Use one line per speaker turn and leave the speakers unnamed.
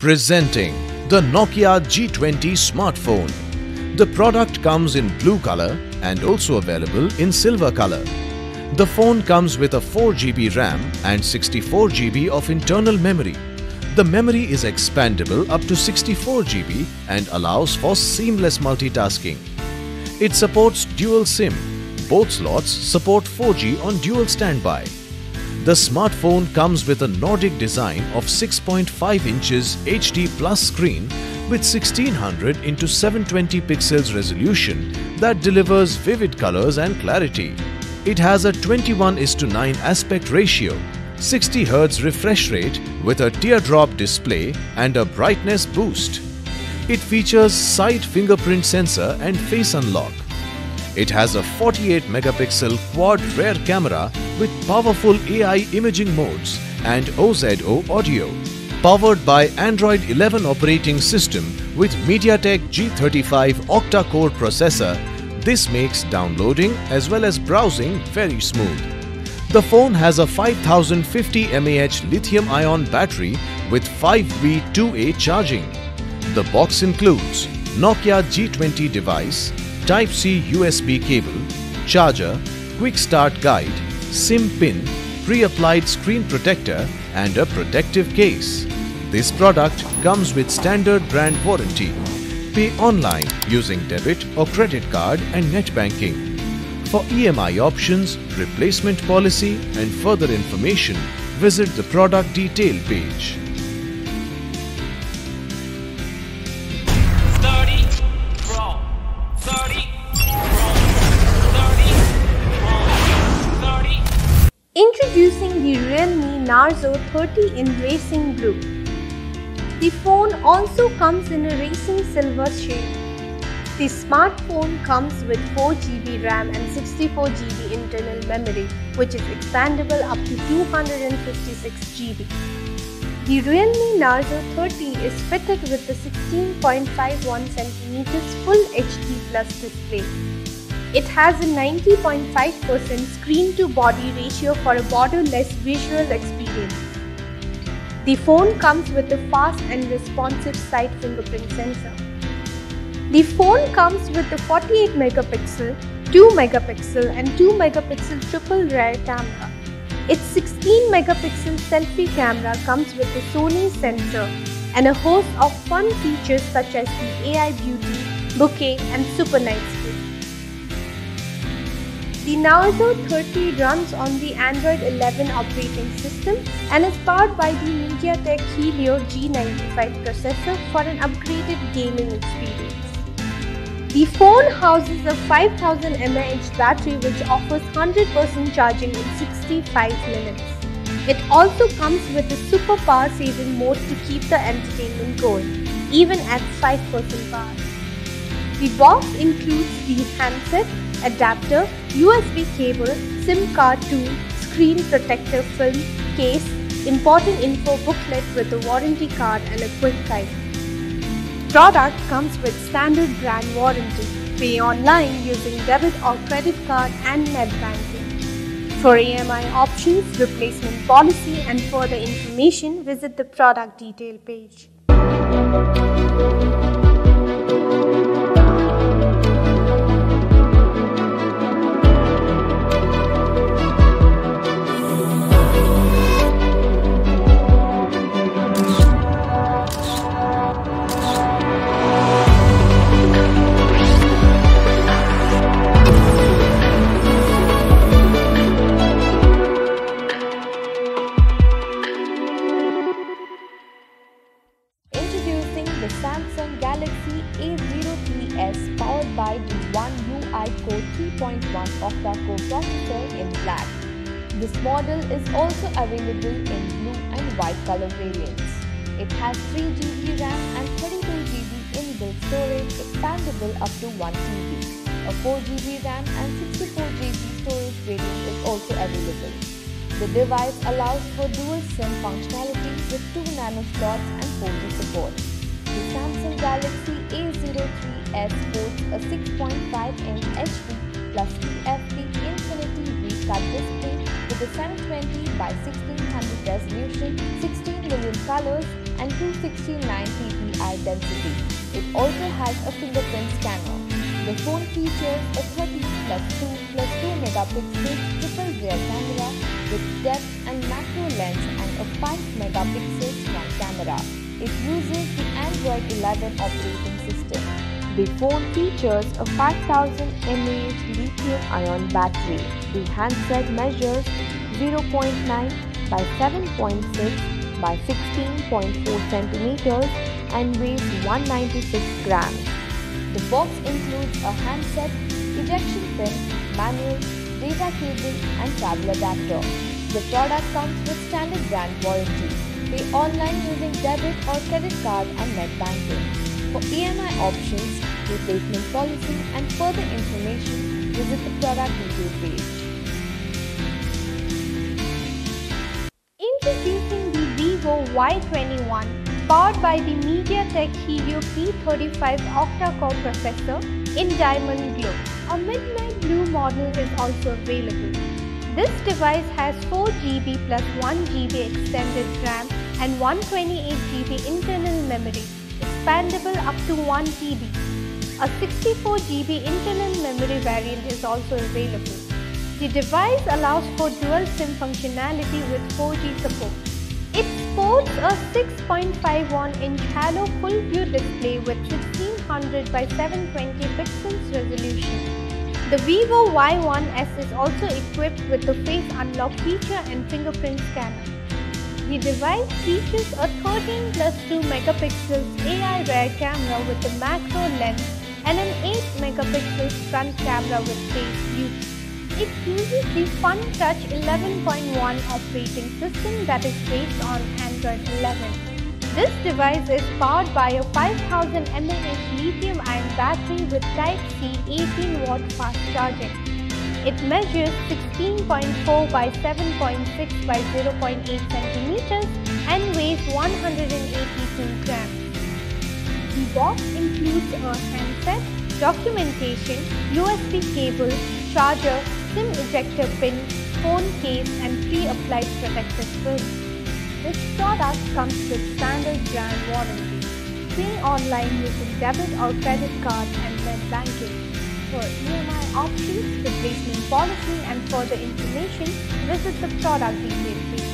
Presenting the Nokia G20 smartphone. The product comes in blue color and also available in silver color. The phone comes with a 4GB RAM and 64GB of internal memory. The memory is expandable up to 64GB and allows for seamless multitasking. It supports dual SIM. Both slots support 4G on dual standby. The smartphone comes with a Nordic design of 6.5 inches HD plus screen with 1600 into 720 pixels resolution that delivers vivid colors and clarity. It has a 21 is to 9 aspect ratio, 60 Hz refresh rate with a teardrop display and a brightness boost. It features side fingerprint sensor and face unlock. It has a 48 megapixel quad rear camera with powerful AI imaging modes and OZO audio. Powered by Android 11 operating system with MediaTek G35 octa-core processor, this makes downloading as well as browsing very smooth. The phone has a 5050 mAh lithium-ion battery with 5V 2A charging. The box includes Nokia G20 device, Type-C USB cable, charger, quick start guide, SIM pin, pre-applied screen protector and a protective case. This product comes with standard brand warranty. Pay online using debit or credit card and net banking. For EMI options, replacement policy and further information, visit the product detail page.
Narzo 30 in racing blue. The phone also comes in a racing silver shade. The smartphone comes with 4GB RAM and 64GB internal memory, which is expandable up to 256GB. The Realme Narzo 30 is fitted with the 16.51 cm Full HD Plus display. It has a 90.5% screen to body ratio for a borderless visual experience. The phone comes with a fast and responsive side fingerprint sensor. The phone comes with a 48 megapixel, 2 megapixel and 2 megapixel triple rear camera. Its 16 megapixel selfie camera comes with a Sony sensor and a host of fun features such as the AI beauty, bokeh and super night. The Narzo 30 runs on the Android 11 operating system and is powered by the MediaTek Helio G95 processor for an upgraded gaming experience. The phone houses a 5000 mAh battery which offers 100% charging in 65 minutes. It also comes with a super power saving mode to keep the entertainment going, even at 5% power. The box includes the handset, adapter, USB cable, SIM card tool, screen protector film, case, important info booklet with a warranty card and a quick guide. Product comes with standard brand warranty. Pay online using debit or credit card and net banking. For EMI options, replacement policy and further information, visit the product detail page. In black. This model is also available in blue and white color variants. It has 3GB RAM and 32GB inbuilt storage expandable up to 1 TB. A 4GB RAM and 64GB storage variant is also available. The device allows for dual SIM functionality with 2 nano slots and 4G support. The Samsung Galaxy A03s boasts a 6.5-inch HD plus TFT With a 720 by 1600 resolution, 16 million colors
and 269 ppi density. It also has a fingerprint scanner. The phone features a 30 plus 2 plus 2 megapixel triple rear camera with depth and macro lens and a 5 megapixel front camera. It uses the Android 11 operating system. The phone features a 5000 mAh lithium-ion battery. The handset measures 0.9 by 7.6 by 16.4 centimeters and weighs 196 grams. The box includes a handset, ejection pin, manual, data cable and travel adapter. The product comes with standard brand warranty. Pay online using debit or credit card and net banking. For EMI options, replacement policy and further information, visit the product detail page.
Introducing the Vivo Y21 powered by the MediaTek Helio P35 octa-core processor in diamond glow. A midnight blue model is also available. This device has 4 GB plus 1 GB extended RAM and 128 GB internal memory, expandable up to 1 TB. A 64 GB internal memory variant is also available. The device allows for dual SIM functionality with 4G support. It sports a 6.51 inch Halo full view display with 1600 by 720 pixels resolution. The Vivo Y1s is also equipped with the face unlock feature and fingerprint scanner. The device features a 13 plus 2 megapixels AI rear camera with a macro lens and an 8 megapixels front camera with face view. It uses the FunTouch 11.1 operating system that is based on Android 11. This device is powered by a 5000 mAh lithium-ion battery with Type-C 18 watt fast charging. It measures 16.4 by 7.6 by 0.8 centimeters and weighs 182 grams. The box includes a handset, documentation, USB cable, charger, SIM ejector pin, phone case and pre-applied protective film. This product comes with standard brand warranty. Pay online using debit or credit card and net banking. For EMI options, replacement policy and further information, visit the product detail page.